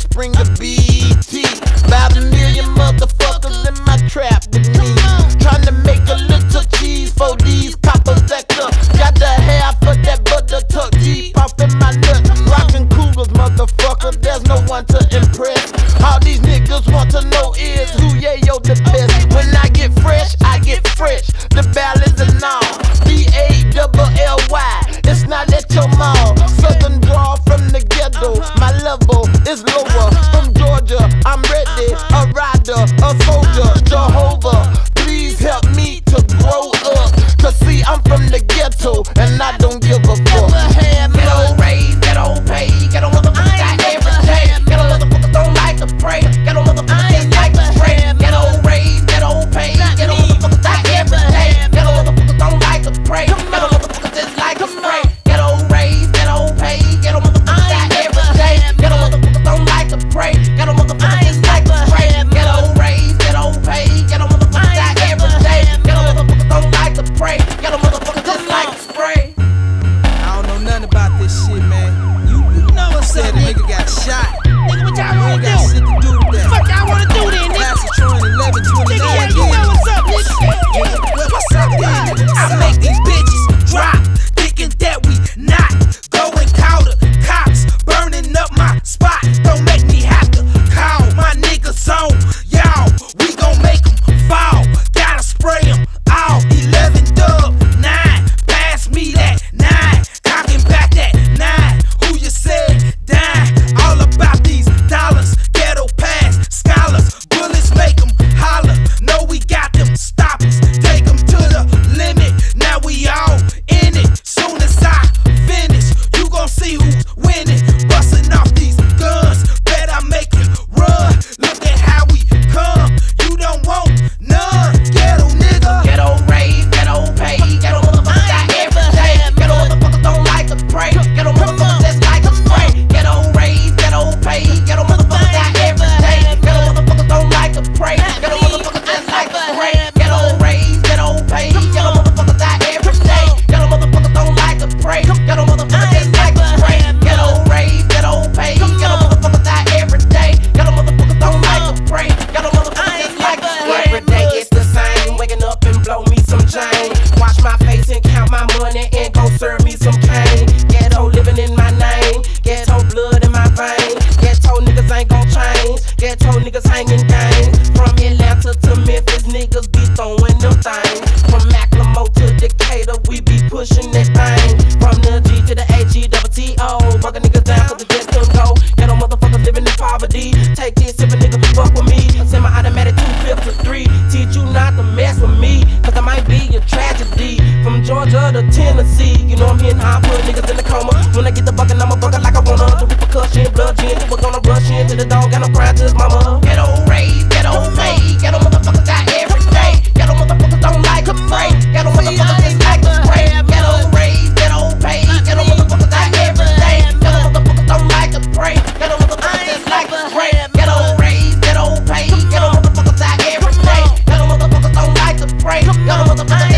spring of BET. About a million motherfuckers in my trap with me. Trying to make a little cheese for these coppers that come. Got the half of that butter tucked deep off in my nut. Rocking coolers, motherfucker, there's no one to impress. All these niggas want to know is who, yeah, yo, the best. shit, man. You, you know what's up, nigga got shot. Nigga, what y'all gonna do? dictator, we be pushing that thing. From the G to the A, G, double T, O. Bugging niggas down cause the death don't go. Ghetto motherfuckers living in poverty. Take this if a nigga fuck with me. Send my automatic 253. Teach you not to mess with me, cause I might be a tragedy. From Georgia to Tennessee, you know I'm hitting high, put niggas in the coma. When I get the bucket, I'ma bucket like I wanna. The repercussion, blood gin, we're gonna rush into the dog, and I'm crying to his mama. Ghetto rage, ghetto rage. for the pain.